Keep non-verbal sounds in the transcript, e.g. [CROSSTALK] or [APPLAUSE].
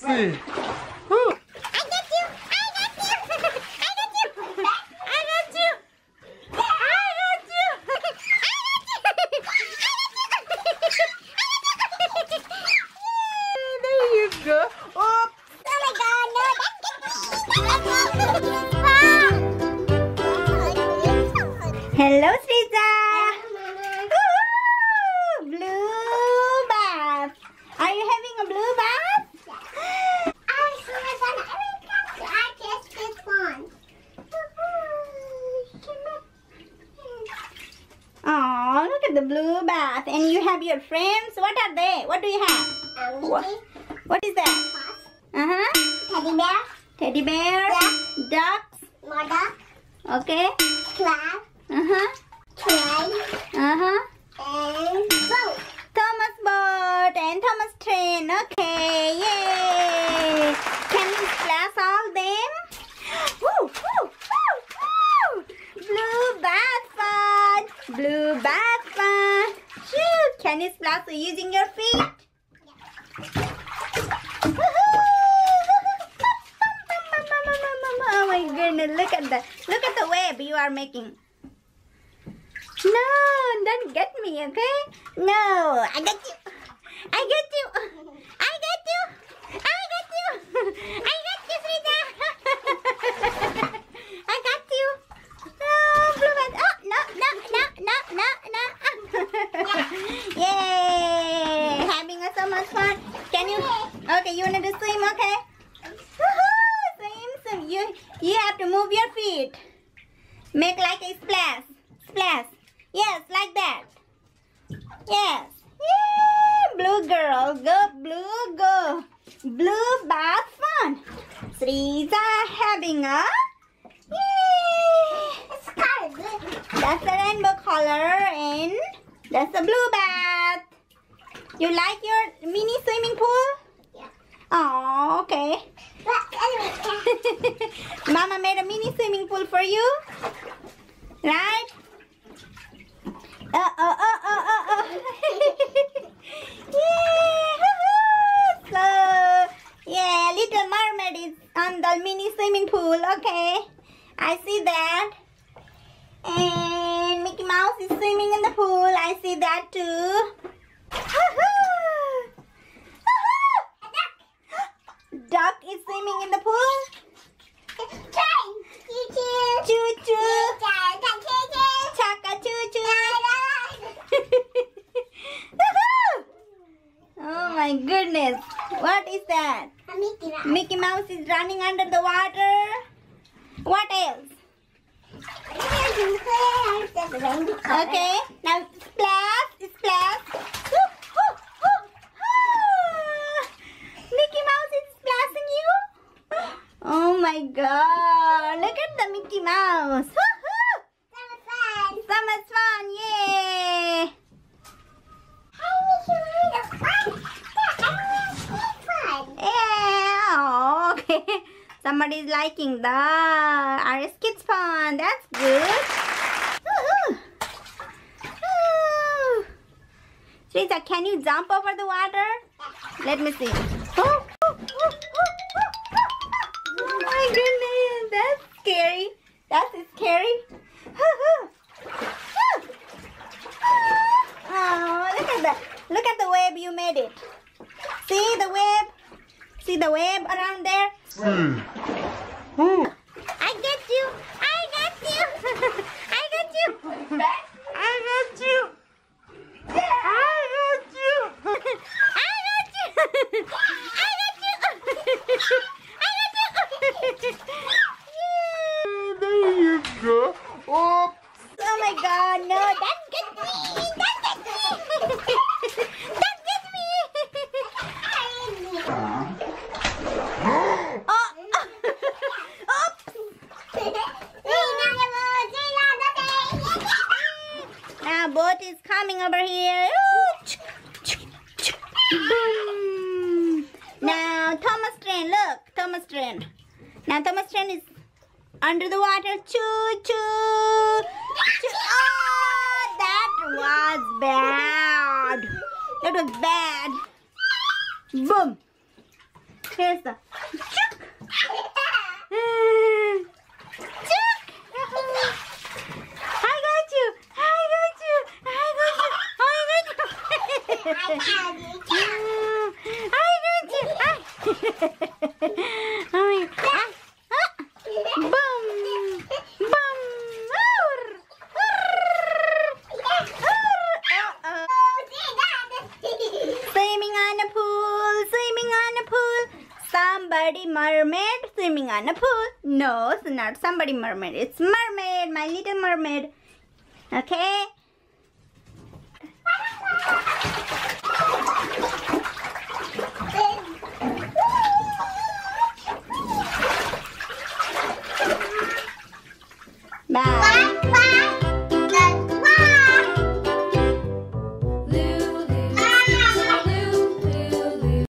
See. Woo. I got you. I got you. I got you. I got you. I got you. I got you. There you go. Oh. Oh my god, no, that's Hello, Sriza. Woohoo! Blue bath. Are you having a blue bath? I just this one. Oh, look at the blue bath. And you have your friends. What are they? What do you have? What, what is that? Uh-huh. Teddy bear, Teddy bear. Ducks. mother, Okay. crab, Uh-huh. train, Uh-huh. and boat. Thomas boat and Thomas train. Okay. Yay. Can you splash all them? [GASPS] Woo, woo, woo, woo. Blue bath fun. Blue bath. You splash using your feet? [LAUGHS] Oh my goodness, look at the look at the web you are making. No, don't get me, okay? No, I got you. I got you. I got you. I got you. I got you, Frida. I got you. No, blue man. Oh, no, no, no, no, no, no. Yay! Having us so much fun. Can you? Okay, you wanna do swim? Okay. Swim, swim. You you have to move your feet. Make like a splash. Splash. Yes, like that. Yes. Yay! Blue girl. Go, blue, go. Blue bath fun. Sriza having a. Kind. That's the rainbow color and that's the blue bath. You like your mini swimming pool? Yeah. Oh, okay. [LAUGHS] Mama made a mini swimming pool for you. Right? Uh oh, oh, oh, oh, [LAUGHS] oh. yeah. So, yeah, Little Mermaid is on the mini swimming pool. Okay. I see that. And Mickey Mouse is swimming in the pool. I see that too. Woohoo. Woohoo. Duck is swimming in the pool. train, choo choo, Choo choo. choo choo, Chaka choo choo. [LAUGHS] Woohoo! oh my goodness. What is that? Mickey Mouse. Mickey Mouse is running under the water. What else? Okay. Now splash, splash. Woo, woo, woo. Ah! Mickey Mouse is splashing you. Oh my god. Look at the Mickey Mouse. Woohoo! So much fun. Yay. Yeah. Oh, okay. Somebody's liking the RS Kids Fun. That's good. Teresa, can you jump over the water? Let me see. Oh, oh, oh, oh, oh my goodness. That's scary. That's scary. Oh, look at that. Look at the web you made it. See the web? See the web around there? See. Woo. I get you. [LAUGHS] I got you. I got you. I got you. I got you. [LAUGHS] I got you. [LAUGHS] I got you. I got you. There you go. Oh. Oh my god, no, don't get me! Don't get me! don't get me! oh, oops! Now boat is coming over here. Boom! Now Thomas Train, look, Thomas Train. Now Thomas Train is under the water. Choo choo! choo. Oh, that was bad. That was bad. Boom! Here's the. Chuck. I got you. I got you. I got you. I got you. [LAUGHS] I got you. I [LAUGHS] my. Ah, ah. Boom. Boom. Arr. Arr. Arr. Uh-oh. Swimming on a pool, swimming on a pool. Somebody mermaid swimming on a pool. No, it's not somebody mermaid. It's mermaid, my little mermaid. Okay?